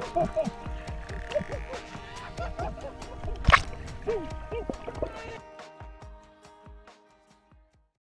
¡Hijo de...!